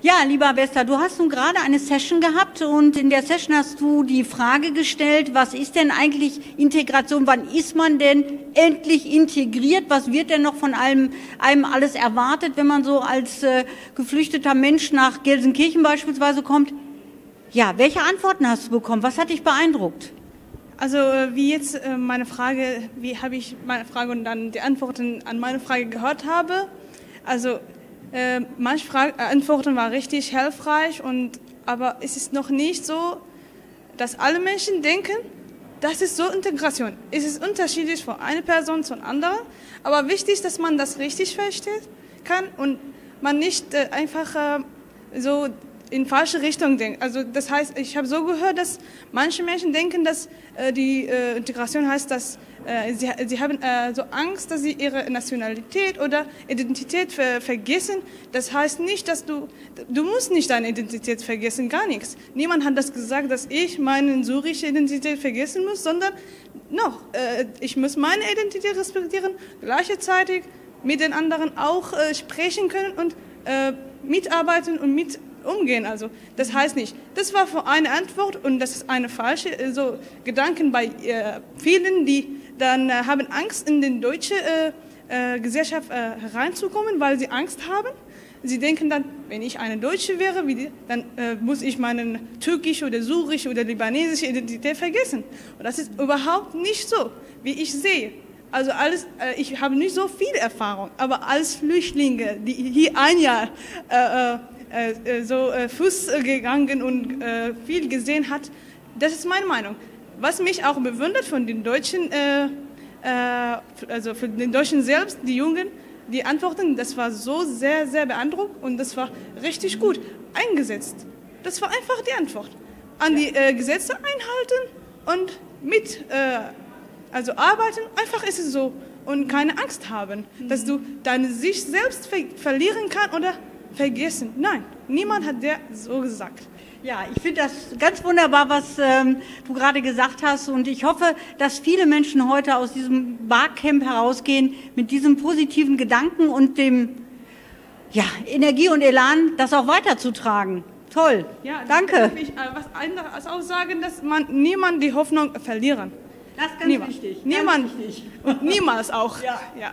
Ja, lieber Bester, du hast nun gerade eine Session gehabt und in der Session hast du die Frage gestellt, was ist denn eigentlich Integration? Wann ist man denn endlich integriert? Was wird denn noch von einem, einem alles erwartet, wenn man so als äh, geflüchteter Mensch nach Gelsenkirchen beispielsweise kommt? Ja, welche Antworten hast du bekommen? Was hat dich beeindruckt? Also äh, wie jetzt äh, meine Frage, wie habe ich meine Frage und dann die Antworten an meine Frage gehört habe. Also äh, manche Frage, äh, Antworten waren richtig hilfreich, und, aber es ist noch nicht so, dass alle Menschen denken, das ist so Integration. Es ist unterschiedlich von einer Person zur anderen, aber wichtig, dass man das richtig versteht kann und man nicht äh, einfach äh, so in falsche Richtung denkt. Also das heißt, ich habe so gehört, dass manche Menschen denken, dass äh, die äh, Integration heißt, dass sie, sie haben äh, so Angst, dass sie ihre Nationalität oder Identität ver vergessen. Das heißt nicht, dass du, du musst nicht deine Identität vergessen, gar nichts. Niemand hat das gesagt, dass ich meine syrische Identität vergessen muss, sondern noch, äh, ich muss meine Identität respektieren, gleichzeitig mit den anderen auch äh, sprechen können und äh, mitarbeiten und mit umgehen. Also das heißt nicht, das war eine Antwort und das ist eine falsche äh, so Gedanken bei äh, vielen, die dann äh, haben Angst in die deutsche äh, äh, Gesellschaft äh, hereinzukommen, weil sie Angst haben. Sie denken dann, wenn ich eine Deutsche wäre, dann muss ich meine türkische oder syrische oder libanesische Identität vergessen. Und das ist überhaupt nicht so, wie ich sehe. Also alles, ich habe nicht so viel Erfahrung, aber als Flüchtlinge, die hier ein Jahr äh, äh, so äh, Fuß gegangen und viel gesehen hat. Das ist meine Meinung. Was mich auch bewundert von den Deutschen, also für den Deutschen selbst, die Jungen, die Antworten, das war so sehr, sehr beeindruckend und das war richtig gut eingesetzt. Das war einfach die Antwort. An die äh, Gesetze einhalten und mit, äh, also arbeiten, einfach ist es so. Und keine Angst haben, dass du deine sich selbst ver verlieren kannst oder vergessen. Nein, niemand hat der so gesagt. Ja, ich finde das ganz wunderbar, was ähm, du gerade gesagt hast. Und ich hoffe, dass viele Menschen heute aus diesem Barcamp herausgehen mit diesem positiven Gedanken und dem ja, Energie und Elan, das auch weiterzutragen. Toll. Ja, danke. Ich, äh, was anderes auch sagen, dass man niemand die Hoffnung verlieren. Das ist ganz niemand. wichtig. Niemand. Niemals auch. Ja. ja.